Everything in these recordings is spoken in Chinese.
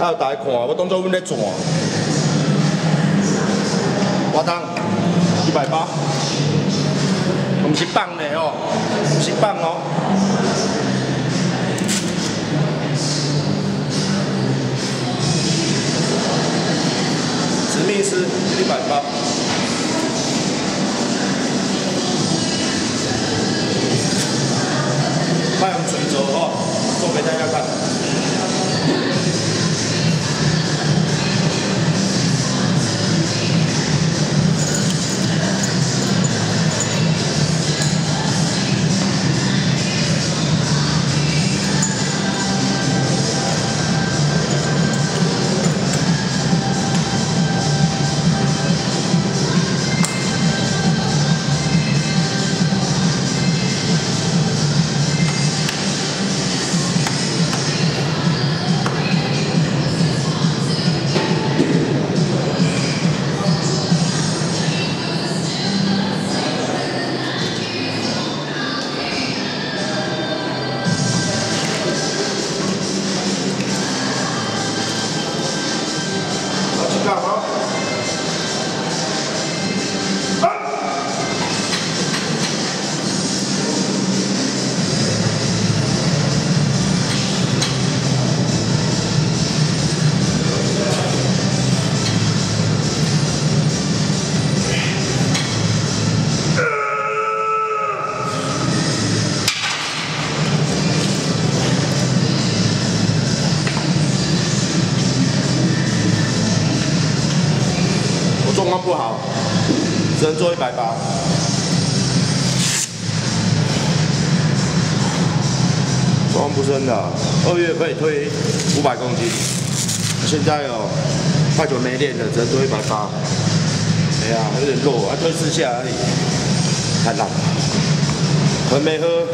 啊，大家看，我当作阮咧转。我当一百八，唔是磅的哦，唔是磅哦。史密斯一百八。卖用水轴哦，做给大家看。况不好，只能做一百八。状况不是很好，二月可以推五百公斤，现在哦，太久没练了，只能做一百八。哎呀，有点弱，还推四下而已，太烂了。可能没喝，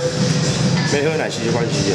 没喝奶昔的关系。